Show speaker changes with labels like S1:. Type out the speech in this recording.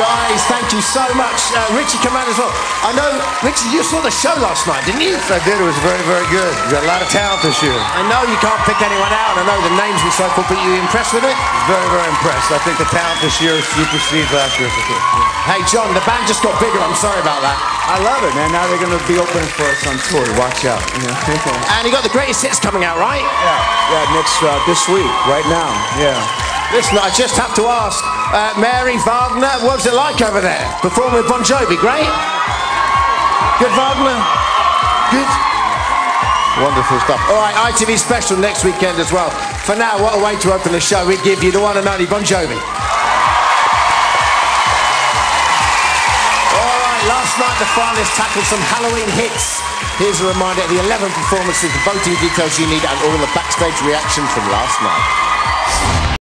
S1: always, thank you so much. Uh, Richie Command as well. I know, Richie, you saw the show last night, didn't you?
S2: Yes, I did. It was very, very good. You got a lot of talent this year.
S1: I know you can't pick anyone out. I know the names and so forth, but you impressed with it?
S2: Very, very impressed. I think the talent this year supersedes last year.
S1: Hey, Jon, the band just got bigger. I'm sorry about that.
S3: I love it, man. Now they're going to be opening for us on tour. Watch out.
S1: and you got the greatest hits coming out, right?
S3: Yeah, yeah. Next uh, this week, right now. Yeah.
S1: Listen, I just have to ask, uh, Mary Wagner, what was it like over there? Performing with Bon Jovi, great? Good Wagner? Good? Wonderful stuff. All right, ITV special next weekend as well. For now, what a way to open the show. We give you the one and only Bon Jovi. All right, last night the finalists tackled some Halloween hits. Here's a reminder of the 11 performances, the voting details you need, and all the backstage reaction from last night.